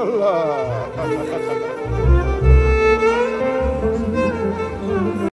Allah.